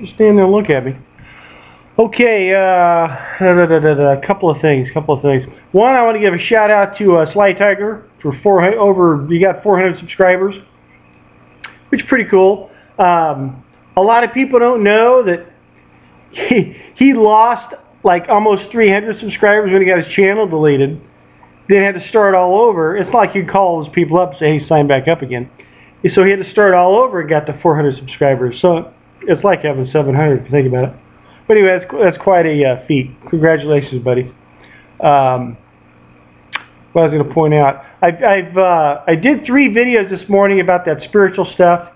Just stand there and look at me. Okay, uh, a couple of things, couple of things. One, I want to give a shout out to uh, Sly Tiger for four over. You got 400 subscribers, which is pretty cool. Um, a lot of people don't know that he, he lost like almost 300 subscribers when he got his channel deleted. Then had to start all over. It's like you call those people up and say, hey, sign back up again. So he had to start all over and got to 400 subscribers. So it's like having 700 if you think about it. But anyway, that's, that's quite a uh, feat. Congratulations, buddy. Um, what I was going to point out, I've, I've uh, I did three videos this morning about that spiritual stuff.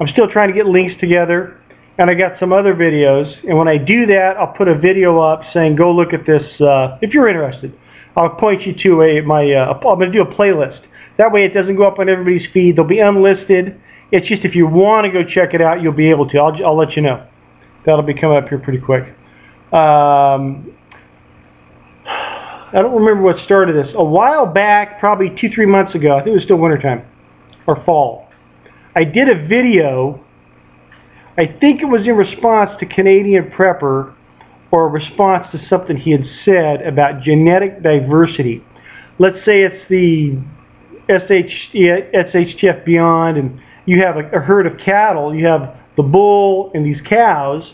I'm still trying to get links together, and I got some other videos. And when I do that, I'll put a video up saying, "Go look at this uh, if you're interested." I'll point you to a my. Uh, I'm going to do a playlist. That way, it doesn't go up on everybody's feed. They'll be unlisted. It's just if you want to go check it out, you'll be able to. I'll I'll let you know. That'll be coming up here pretty quick. Um, I don't remember what started this. A while back, probably two, three months ago, I think it was still wintertime or fall, I did a video. I think it was in response to Canadian Prepper or a response to something he had said about genetic diversity. Let's say it's the SH, SHTF Beyond and you have a, a herd of cattle. You have the bull and these cows,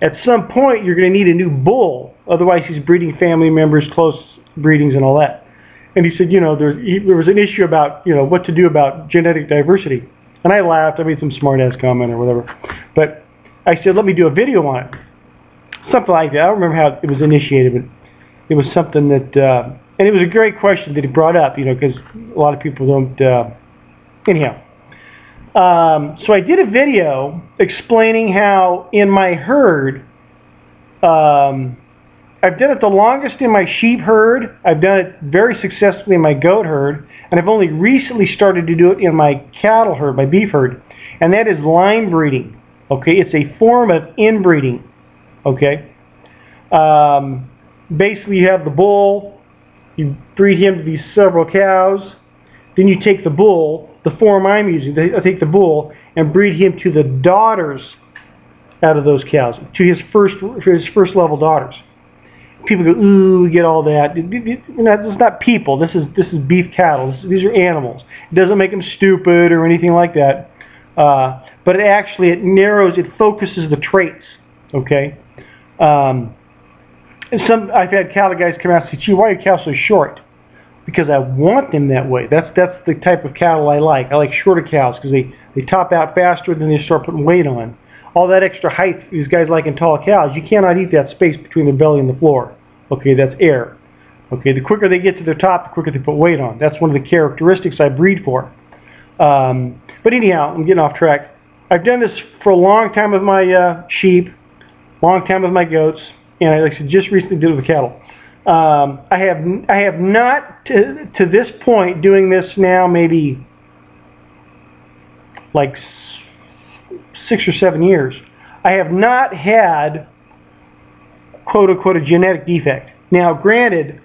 at some point you're going to need a new bull. Otherwise he's breeding family members, close breedings and all that. And he said, you know, there, he, there was an issue about, you know, what to do about genetic diversity. And I laughed. I made some smart-ass comment or whatever. But I said, let me do a video on it. Something like that. I don't remember how it was initiated, but it was something that, uh, and it was a great question that he brought up, you know, because a lot of people don't, uh, anyhow. Um, so I did a video explaining how in my herd, um, I've done it the longest in my sheep herd. I've done it very successfully in my goat herd. And I've only recently started to do it in my cattle herd, my beef herd. And that is line breeding. Okay, it's a form of inbreeding. Okay. Um, basically, you have the bull. You breed him to these several cows. Then you take the bull the form I'm using, I take the bull and breed him to the daughters out of those cows, to his first his first level daughters. People go, ooh, get all that. It's not people. This is this is beef cattle. These are animals. It doesn't make them stupid or anything like that. Uh, but it actually it narrows, it focuses the traits. Okay. Um, some I've had cattle guys come out and say, gee, why are your cows so short? Because I want them that way. That's that's the type of cattle I like. I like shorter cows because they, they top out faster than they start putting weight on. All that extra height these guys like in tall cows, you cannot eat that space between their belly and the floor. Okay, that's air. Okay, the quicker they get to the top, the quicker they put weight on. That's one of the characteristics I breed for. Um, but anyhow, I'm getting off track. I've done this for a long time with my uh, sheep, long time with my goats, and I like just recently did it with cattle. Um, I have I have not to, to this point doing this now maybe like six or seven years. I have not had quote unquote a genetic defect. Now, granted,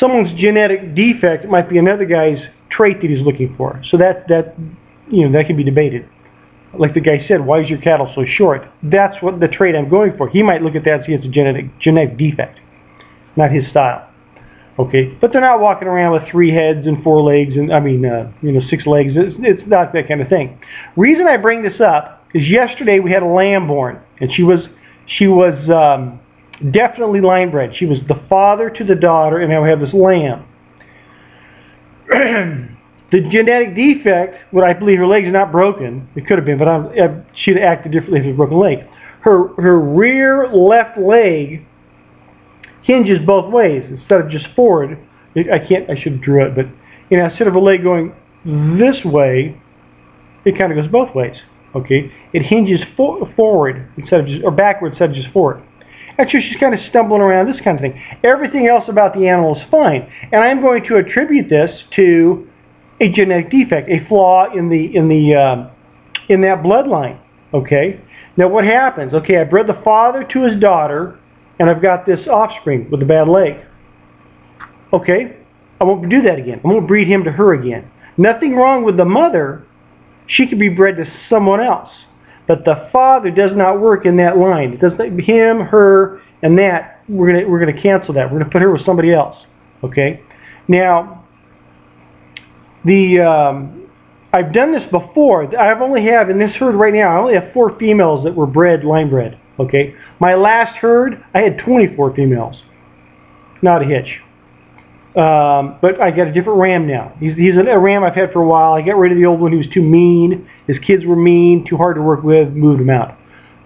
someone's genetic defect might be another guy's trait that he's looking for. So that that you know that can be debated. Like the guy said, why is your cattle so short? That's what the trait I'm going for. He might look at that and see it's a genetic genetic defect not his style. Okay, but they're not walking around with three heads and four legs and I mean, uh, you know, six legs. It's, it's not that kind of thing. Reason I bring this up is yesterday we had a lamb born, and she was she was um, definitely line bred. She was the father to the daughter, and now we have this lamb. the genetic defect, what I believe her legs are not broken. It could have been, but I'm, I, she'd have acted differently if it was a broken leg. Her her rear left leg hinges both ways instead of just forward. I can't, I should have drew it, but you know, instead of a leg going this way, it kind of goes both ways. Okay, it hinges for, forward instead of just, or backward instead of just forward. Actually, she's kind of stumbling around, this kind of thing. Everything else about the animal is fine, and I'm going to attribute this to a genetic defect, a flaw in the in the um, in that bloodline. Okay. Now what happens? Okay, I bred the father to his daughter and I've got this offspring with a bad leg. Okay, I won't do that again. I won't breed him to her again. Nothing wrong with the mother. She could be bred to someone else. but the father does not work in that line. It doesn't him, her, and that. We're gonna we're gonna cancel that. We're gonna put her with somebody else. Okay. Now, the um, I've done this before. I've only have in this herd right now. I only have four females that were bred line bred. Okay. My last herd, I had 24 females. Not a hitch. Um, but I got a different ram now. He's, he's a ram I've had for a while. I got rid of the old one. He was too mean. His kids were mean, too hard to work with, moved him out.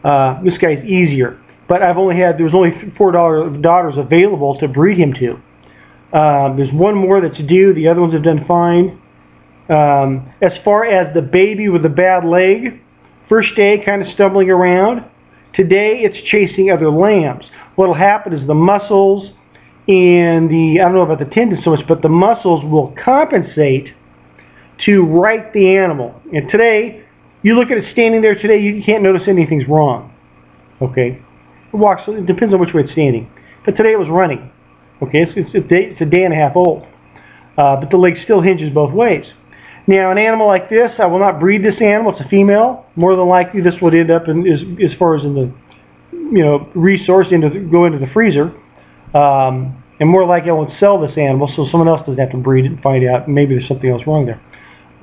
Uh, this guy's easier. But I've only had, there was only four daughters available to breed him to. Um, there's one more that's due. The other ones have done fine. Um, as far as the baby with the bad leg, first day kind of stumbling around. Today it's chasing other lambs. What will happen is the muscles and the, I don't know about the tendons so much, but the muscles will compensate to right the animal. And today, you look at it standing there today, you can't notice anything's wrong. Okay? It walks, it depends on which way it's standing. But today it was running. Okay, it's, it's, a, day, it's a day and a half old. Uh, but the leg still hinges both ways. Now, an animal like this, I will not breed this animal. It's a female. More than likely, this would end up in, as, as far as in the, you know, resource into the, go into the freezer. Um, and more likely I won't sell this animal so someone else doesn't have to breed it and find out maybe there's something else wrong there.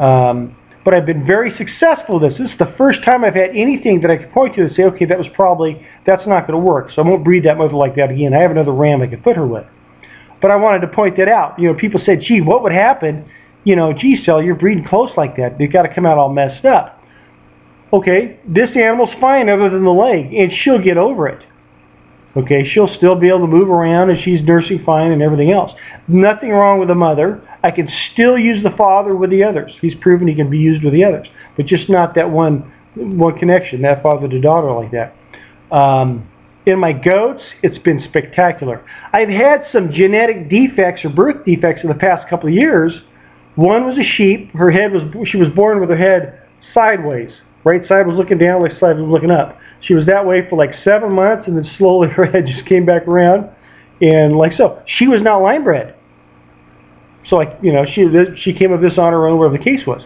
Um, but I've been very successful with this. This is the first time I've had anything that I could point to and say, okay, that was probably, that's not going to work. So I won't breed that mother like that again. I have another ram I could put her with. But I wanted to point that out. You know, people said, gee, what would happen? You know, gee, Sel, you're breeding close like that. They've got to come out all messed up. Okay, this animal's fine other than the leg, and she'll get over it. Okay, she'll still be able to move around and she's nursing fine and everything else. Nothing wrong with the mother. I can still use the father with the others. He's proven he can be used with the others, but just not that one one connection, that father to daughter like that. Um, in my goats, it's been spectacular. I've had some genetic defects or birth defects in the past couple of years. One was a sheep. Her head was she was born with her head sideways. Right side was looking down, left side was looking up. She was that way for like seven months, and then slowly her head just came back around, and like so. She was not line bred. So like you know, she she came of this on her own, whatever the case was.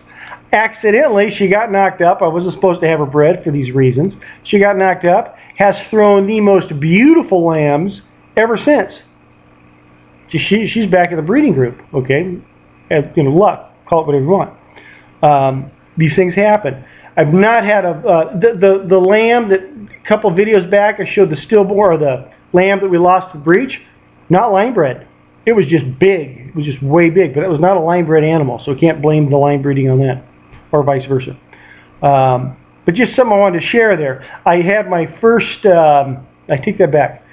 Accidentally, she got knocked up. I wasn't supposed to have her bred for these reasons. She got knocked up. Has thrown the most beautiful lambs ever since. She, she's back in the breeding group. Okay, and, you know, luck. Call it whatever you want. Um, these things happen. I've not had a uh, the, the the lamb that a couple videos back I showed the stillborn or the lamb that we lost to breech, not line bred. It was just big. It was just way big, but it was not a line bred animal, so can't blame the line breeding on that, or vice versa. Um, but just something I wanted to share there. I had my first. Um, I take that back.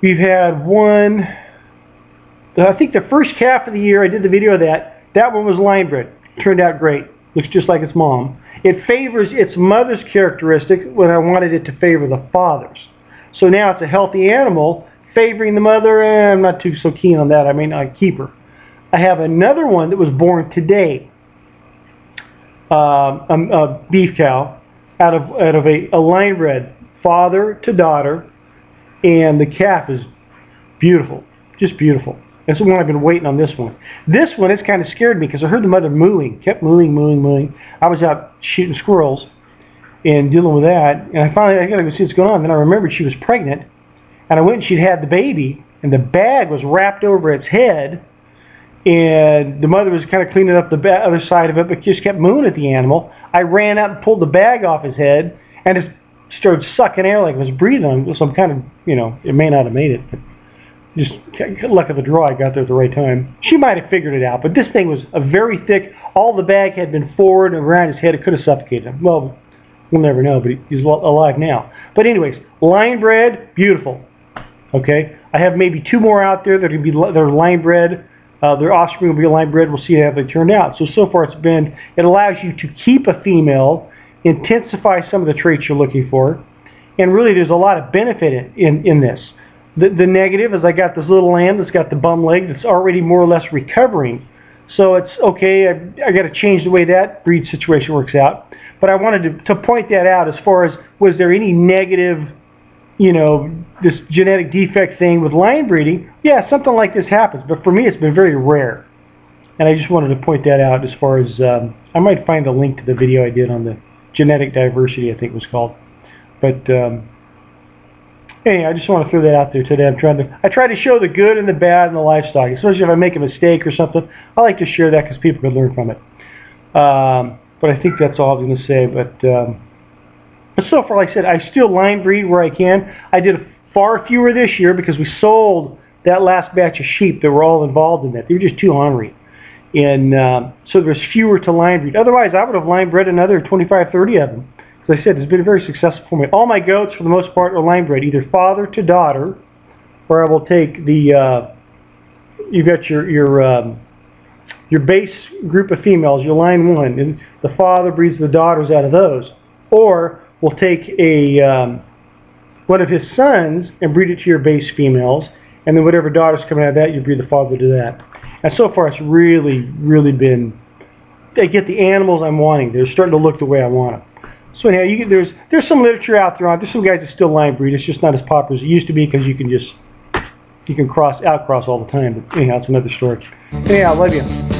We've had one. I think the first calf of the year I did the video of that. That one was line bred. Turned out great. Looks just like its mom. It favors its mother's characteristic when I wanted it to favor the father's. So now it's a healthy animal favoring the mother. Eh, I'm not too so keen on that. I may not keep her. I have another one that was born today, um, a, a, beef cow, out of out of a, a line father to daughter, and the calf is beautiful, just beautiful. That's the one I've been waiting on this one. This one, it's kind of scared me because I heard the mother mooing, kept mooing, mooing, mooing. I was out shooting squirrels and dealing with that, and I finally, I got to go see what's going on. Then I remembered she was pregnant, and I went and she'd had the baby, and the bag was wrapped over its head, and the mother was kind of cleaning up the other side of it, but just kept mooing at the animal. I ran out and pulled the bag off his head, and it started sucking air like it was breathing. Some kind of, you know, it may not have made it, but just luck of the draw, I got there at the right time. She might have figured it out, but this thing was a very thick. All the bag had been forward and around his head. It could have suffocated him. Well, we'll never know, but he's alive now. But anyways, line bred, beautiful. Okay, I have maybe two more out there that are be they're line bred. Uh, their offspring will be line bred. We'll see how they turn out. So so far it's been it allows you to keep a female, intensify some of the traits you're looking for, and really there's a lot of benefit in in, in this. The, the negative is I got this little lamb that's got the bum leg that's already more or less recovering. So it's okay, I, I got to change the way that breed situation works out. But I wanted to, to point that out as far as was there any negative, you know, this genetic defect thing with line breeding. Yeah, something like this happens. But for me, it's been very rare. And I just wanted to point that out as far as, um, I might find the link to the video I did on the genetic diversity, I think it was called. But um, Hey, I just want to throw that out there today. I'm trying to, I try to show the good and the bad in the livestock, especially if I make a mistake or something. I like to share that because people can learn from it. Um, but I think that's all I was going to say. But um, but so far, like I said, I still line breed where I can. I did far fewer this year because we sold that last batch of sheep that were all involved in that. They were just too ornery. And um, so there's fewer to line breed. Otherwise, I would have line bred another 25, 30 of them. As I said, it's been very successful for me. All my goats, for the most part, are line bred, either father to daughter, where I will take the, uh, you've got your, your, um, your base group of females, your line one, and the father breeds the daughters out of those. Or we'll take a, um, one of his sons and breed it to your base females, and then whatever daughters coming out of that, you breed the father to that. And so far, it's really, really been, I get the animals I'm wanting. They're starting to look the way I want them. So anyhow, you, there's there's some literature out there on. There's some guys that still line breed. It's just not as popular as it used to be because you can just you can cross out cross all the time. But anyhow, it's another story. Anyhow, I love you.